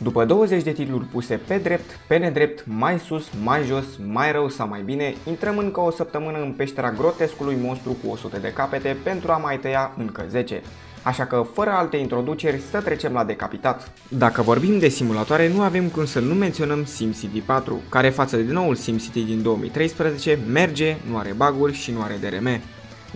După 20 de titluri puse pe drept, pe nedrept, mai sus, mai jos, mai rău sau mai bine, intrăm încă o săptămână în peștera grotescului monstru cu 100 de capete pentru a mai tăia încă 10. Așa că, fără alte introduceri, să trecem la decapitat. Dacă vorbim de simulatoare, nu avem cum să nu menționăm SimCity 4, care față de noul SimCity din 2013 merge, nu are baguri și nu are DRM.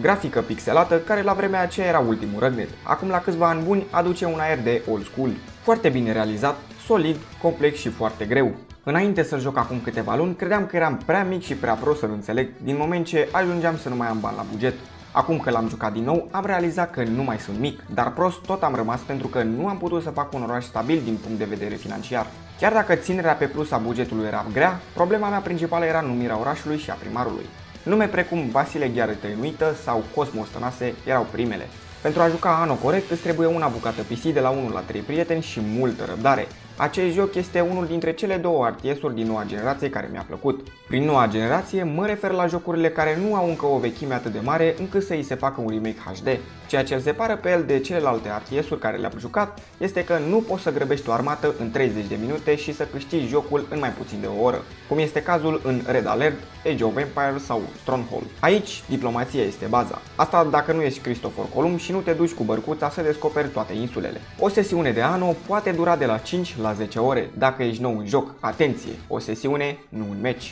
Grafică pixelată care la vremea aceea era ultimul răgnet. Acum la câțiva ani buni aduce un aer de old school. Foarte bine realizat, solid, complex și foarte greu. Înainte să joc acum câteva luni, credeam că eram prea mic și prea prost să-l înțeleg, din moment ce ajungeam să nu mai am bani la buget. Acum că l-am jucat din nou, am realizat că nu mai sunt mic, dar prost tot am rămas pentru că nu am putut să fac un oraș stabil din punct de vedere financiar. Chiar dacă ținerea pe plus a bugetului era grea, problema mea principală era numirea orașului și a primarului. Nume precum Vasile Gheară Tăinuită sau Cosmos Tănase erau primele. Pentru a juca anul corect îți trebuie una bucată PC de la 1 la 3 prieteni și multă răbdare. Acest joc este unul dintre cele două RTS-uri din noua generație care mi-a plăcut. Prin noua generație mă refer la jocurile care nu au încă o vechime atât de mare încât să îi se facă un remake HD. Ceea ce îl separă pe el de celelalte RTS-uri care le-am jucat este că nu poți să grăbești o armată în 30 de minute și să câștigi jocul în mai puțin de o oră, cum este cazul în Red Alert, Age of Empires sau Stronghold. Aici, diplomația este baza. Asta dacă nu ești Christopher Columb și nu te duci cu bărcuța să descoperi toate insulele. O sesiune de anul poate dura de la 5 la 10 ore, dacă ești nou în joc. Atenție, o sesiune, nu un match.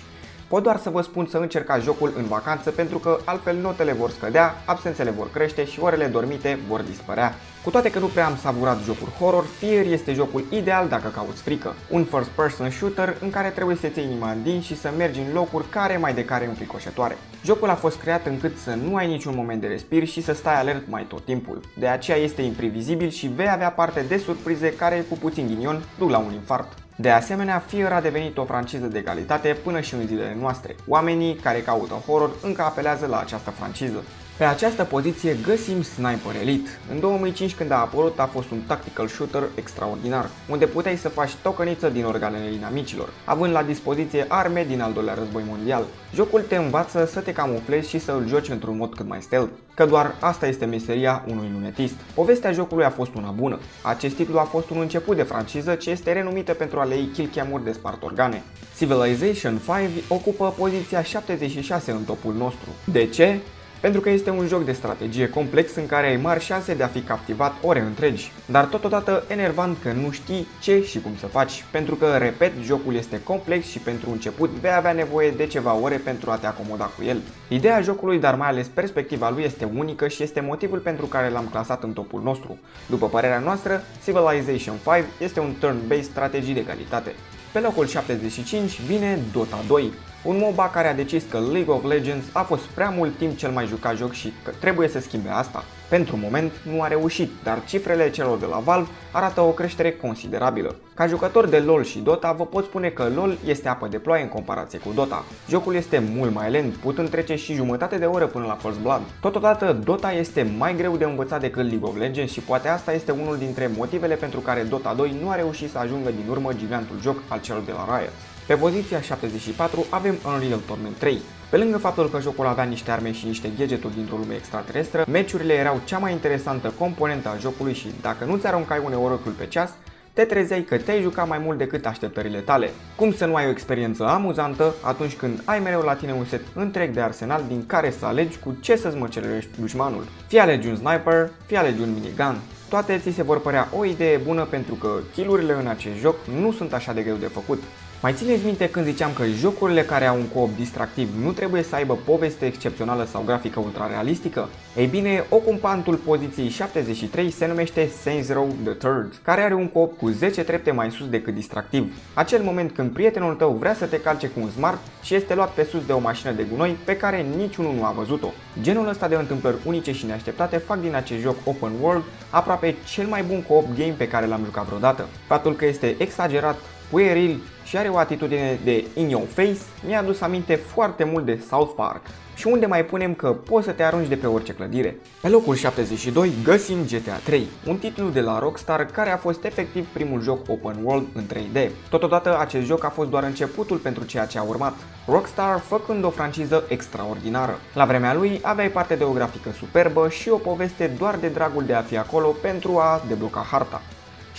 Pot doar să vă spun să încercați jocul în vacanță pentru că altfel notele vor scădea, absențele vor crește și orele dormite vor dispărea. Cu toate că nu prea am savurat jocuri horror, Fear este jocul ideal dacă cauți frică. Un first-person shooter în care trebuie să ții inima în din și să mergi în locuri care mai de care înfricoșătoare. Jocul a fost creat încât să nu ai niciun moment de respir și să stai alert mai tot timpul. De aceea este imprevizibil și vei avea parte de surprize care, cu puțin ghinion, duc la un infart. De asemenea, Fear a devenit o franciză de calitate până și în zilele noastre. Oamenii care caută horror încă apelează la această franciză. Pe această poziție găsim Sniper Elite. În 2005 când a apărut a fost un tactical shooter extraordinar, unde puteai să faci tocăniță din organele inamicilor, având la dispoziție arme din al doilea război mondial. Jocul te învață să te camuflezi și să îl joci într-un mod cât mai stealth, că doar asta este meseria unui lunetist. Povestea jocului a fost una bună. Acest titlu a fost un început de franciză ce este renumită pentru a lei kill de spart organe. Civilization 5 ocupă poziția 76 în topul nostru. De ce? Pentru că este un joc de strategie complex în care ai mari șanse de a fi captivat ore întregi, dar totodată enervant că nu știi ce și cum să faci, pentru că, repet, jocul este complex și pentru început vei avea nevoie de ceva ore pentru a te acomoda cu el. Ideea jocului, dar mai ales perspectiva lui este unică și este motivul pentru care l-am clasat în topul nostru. După părerea noastră, Civilization 5 este un turn-based strategii de calitate. Pe locul 75 vine Dota 2, un MOBA care a decis că League of Legends a fost prea mult timp cel mai jucat joc și că trebuie să schimbe asta. Pentru moment nu a reușit, dar cifrele celor de la Valve arată o creștere considerabilă. Ca jucător de LoL și Dota vă pot spune că LoL este apă de ploaie în comparație cu Dota. Jocul este mult mai lent, putând trece și jumătate de oră până la First Blood. Totodată, Dota este mai greu de învățat decât League of Legends și poate asta este unul dintre motivele pentru care Dota 2 nu a reușit să ajungă din urmă gigantul joc al celor de la Riot. Pe poziția 74 avem Unreal Tournament 3. Pe lângă faptul că jocul avea niște arme și niște gadgeturi dintr-o lume extraterestră, meciurile erau cea mai interesantă componentă a jocului și dacă nu ți aruncai un oricul pe ceas, te trezeai că te-ai jucat mai mult decât așteptările tale. Cum să nu ai o experiență amuzantă atunci când ai mereu la tine un set întreg de arsenal din care să alegi cu ce să-ți măcelerești dușmanul. Fie alegi un sniper, fie alegi un minigun. Toate ți se vor părea o idee bună pentru că killurile în acest joc nu sunt așa de greu de făcut. Mai țineți minte când ziceam că jocurile care au un coop distractiv nu trebuie să aibă poveste excepțională sau grafică ultrarealistică? Ei bine, ocumpantul poziției 73 se numește Saints Row the Third, care are un coop cu 10 trepte mai sus decât distractiv. Acel moment când prietenul tău vrea să te calce cu un smart și este luat pe sus de o mașină de gunoi pe care niciunul nu a văzut-o. Genul ăsta de întâmplări unice și neașteptate fac din acest joc open world aproape cel mai bun co-op game pe care l-am jucat vreodată. Faptul că este exagerat, pueril și are o atitudine de in your face, mi-a adus aminte foarte mult de South Park. Și unde mai punem că poți să te arunci de pe orice clădire. Pe locul 72 găsim GTA 3, un titlu de la Rockstar care a fost efectiv primul joc open world în 3D. Totodată acest joc a fost doar începutul pentru ceea ce a urmat. Rockstar făcând o franciză extraordinară. La vremea lui aveai parte de o grafică superbă și o poveste doar de dragul de a fi acolo pentru a debloca harta.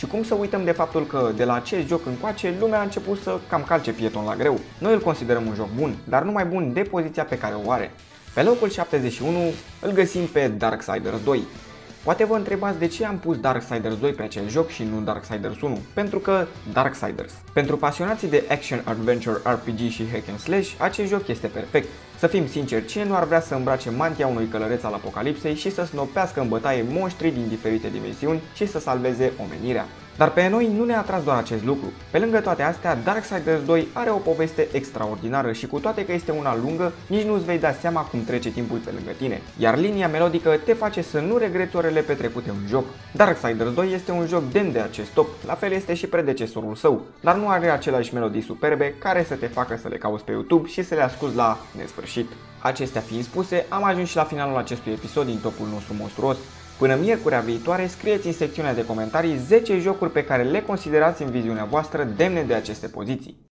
Și cum să uităm de faptul că de la acest joc încoace lumea a început să cam calce pieton la greu. Noi îl considerăm un joc bun, dar nu mai bun de poziția pe care o are. Pe locul 71 îl găsim pe Darksiders 2. Poate vă întrebați de ce am pus Darksiders 2 pe acel joc și nu Darksiders 1. Pentru că Darksiders. Pentru pasionații de action, adventure, RPG și hack and slash, acest joc este perfect. Să fim sinceri, cine nu ar vrea să îmbrace mantia unui călăreț al apocalipsei și să snopească în bătaie monștri din diferite dimensiuni și să salveze omenirea? Dar pe noi nu ne-a atras doar acest lucru. Pe lângă toate astea, Darksiders 2 are o poveste extraordinară și cu toate că este una lungă, nici nu-ți vei da seama cum trece timpul pe lângă tine. Iar linia melodică te face să nu regreți orele petrecute în joc. Darksiders 2 este un joc demn de acest top, la fel este și predecesorul său, dar nu are aceleași melodii superbe care să te facă să le cauți pe YouTube și să le asculti la nesfârșit. Acestea fiind spuse, am ajuns și la finalul acestui episod din topul nostru monstruos. Până miercurea viitoare, scrieți în secțiunea de comentarii 10 jocuri pe care le considerați în viziunea voastră demne de aceste poziții.